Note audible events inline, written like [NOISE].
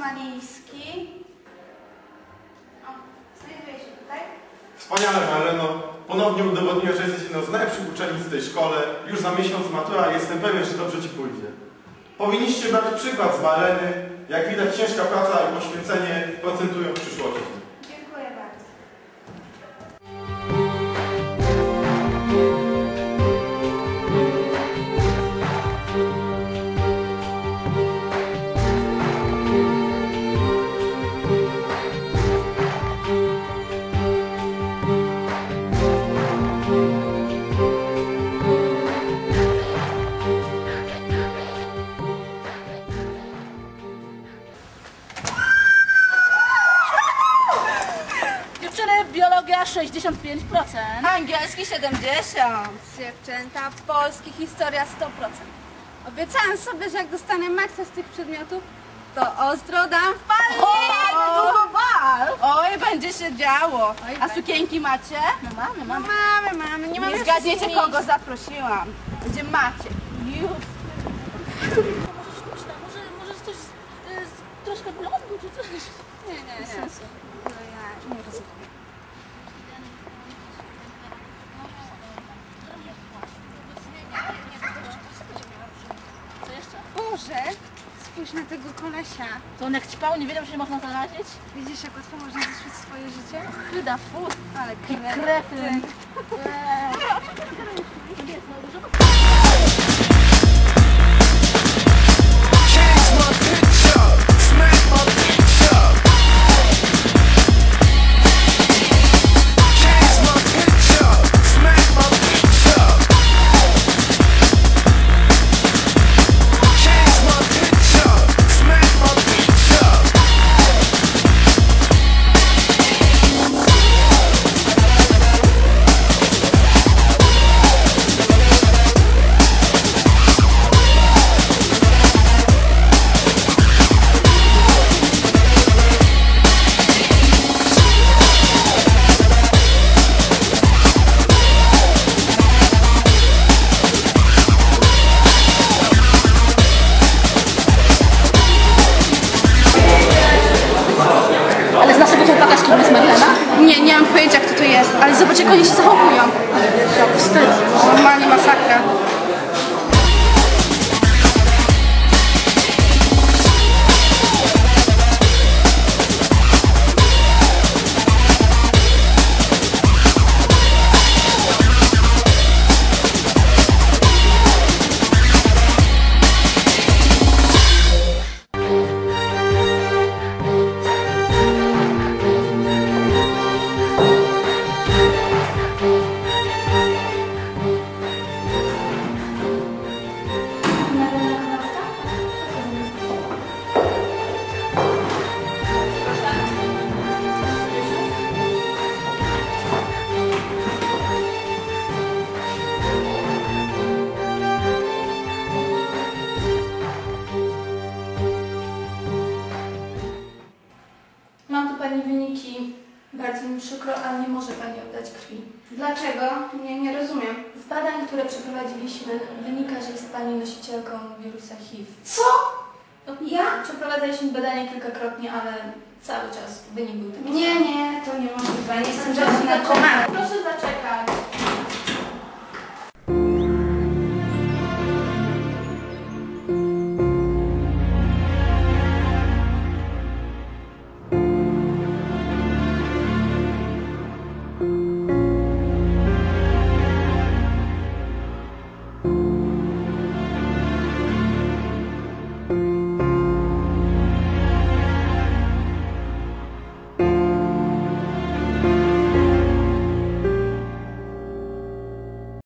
I... O, znajduje się tutaj. Wspaniale, Marleno. Ponownie udowodniłeś, że jesteś jedną z najlepszych uczennic w tej szkole. Już za miesiąc matura jestem pewien, że dobrze Ci pójdzie. Powinniście brać przykład z Marleny. Jak widać, ciężka praca i poświęcenie procentują w przyszłości. 65%. Angielski 70. Dziewczęta, polski, historia 100%. Obiecałam sobie, że jak dostanę maksa z tych przedmiotów, to ostro dam. O! bal. Oj, będzie się działo. A będzie. sukienki macie? No mamy, No mamy. mamy, mamy, nie mamy Nie zgadniecie, kogo zaprosiłam. Będzie Maciek. Już. Może sztuczna, może, może coś z, y, z troszkę blondu czy coś. Nie, nie, nie. sensu. No ja nie rozumiem. Co jeszcze? Boże, spójrz na tego kolesia. To on jak ćpał, nie wiedział, że się można zarazić? Widzisz, jak łatwo można zniszczyć swoje życie? Chyda, fu. Ale kretyn. Kretyn. [LAUGHS] chłopaka, z Marlena? Nie, nie mam pojęcia, kto to jest, ale zobacz, jak oni się zachowują. Wstyd. Normalnie masakra. Bardzo mi przykro, ale nie może Pani oddać krwi. Dlaczego? Nie, nie rozumiem. Z badań, które przeprowadziliśmy, wynika, że jest Pani nosicielką wirusa HIV. Co? No, ja? Przeprowadzaliśmy badanie kilkakrotnie, ale cały czas wynik był taki Nie, nie, to niemożliwe. Nie jestem żadnym narkomanem. Proszę zaczekać.